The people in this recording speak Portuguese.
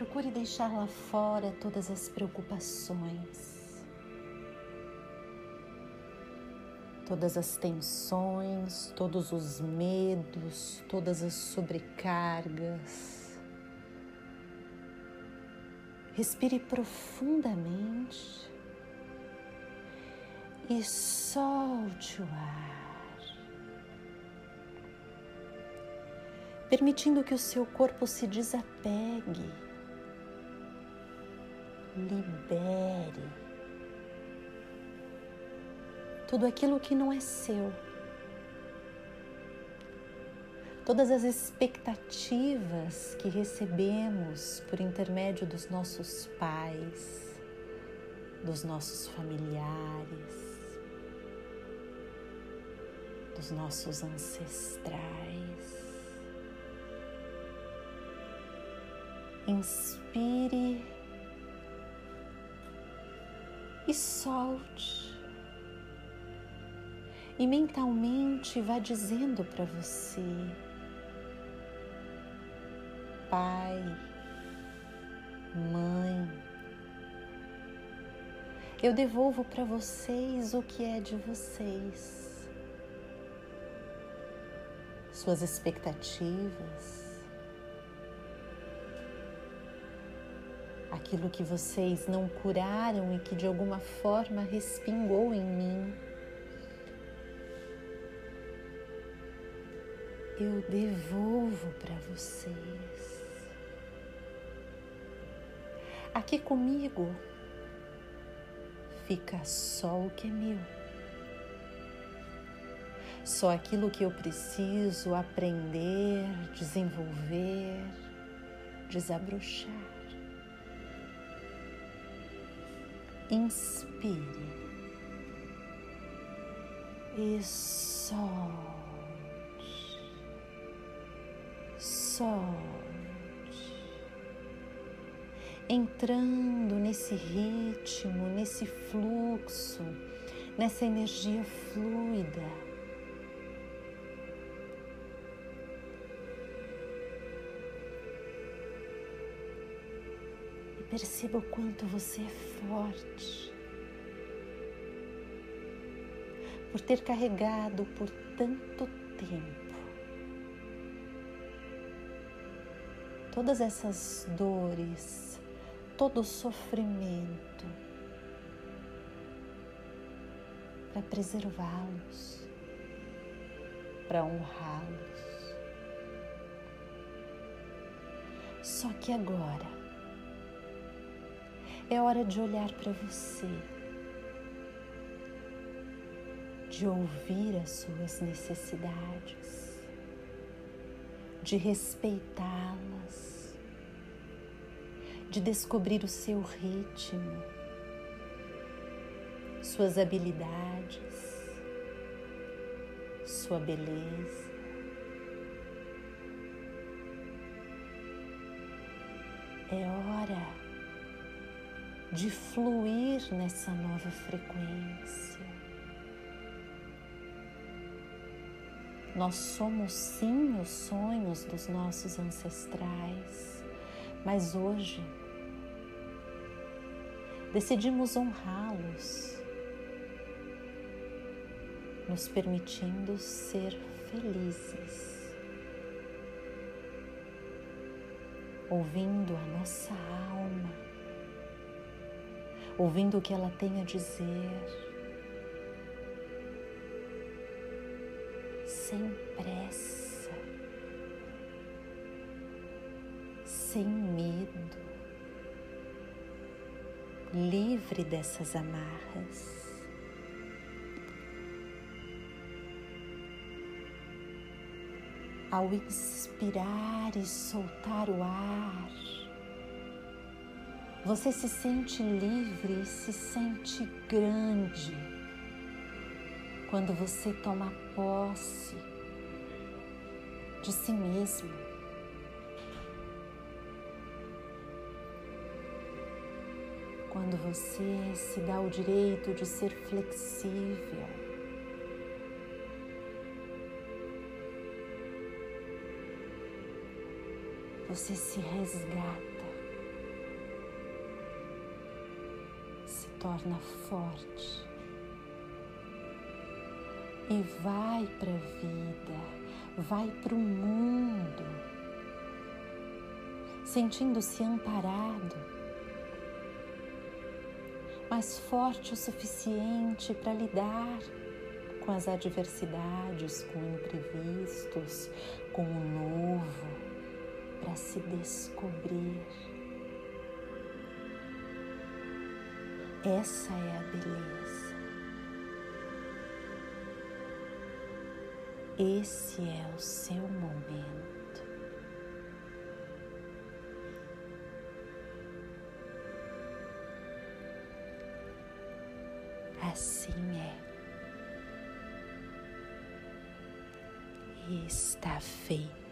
procure deixar lá fora todas as preocupações. todas as tensões, todos os medos, todas as sobrecargas. Respire profundamente e solte o ar, permitindo que o seu corpo se desapegue, libere tudo aquilo que não é seu. Todas as expectativas que recebemos por intermédio dos nossos pais, dos nossos familiares, dos nossos ancestrais. Inspire e solte. E mentalmente vá dizendo para você: Pai, Mãe, eu devolvo para vocês o que é de vocês, suas expectativas, aquilo que vocês não curaram e que de alguma forma respingou em mim. eu devolvo para vocês. Aqui comigo fica só o que é meu, só aquilo que eu preciso aprender, desenvolver, desabrochar. Inspire e solte. solte, entrando nesse ritmo, nesse fluxo, nessa energia fluida. Perceba o quanto você é forte. Por ter carregado por tanto tempo todas essas dores, todo o sofrimento, para preservá-los, para honrá-los. Só que agora é hora de olhar para você, de ouvir as suas necessidades. De respeitá-las, de descobrir o seu ritmo, suas habilidades, sua beleza. É hora de fluir nessa nova frequência. Nós somos sim os sonhos dos nossos ancestrais, mas hoje decidimos honrá-los, nos permitindo ser felizes, ouvindo a nossa alma, ouvindo o que ela tem a dizer. Sem pressa, sem medo, livre dessas amarras. Ao inspirar e soltar o ar, você se sente livre e se sente grande quando você toma posse de si mesmo. Quando você se dá o direito de ser flexível. Você se resgata torna forte e vai para a vida, vai para o mundo, sentindo-se amparado, mas forte o suficiente para lidar com as adversidades, com imprevistos, com o novo, para se descobrir. Essa é a beleza. Esse é o seu momento. Assim é. E está feito.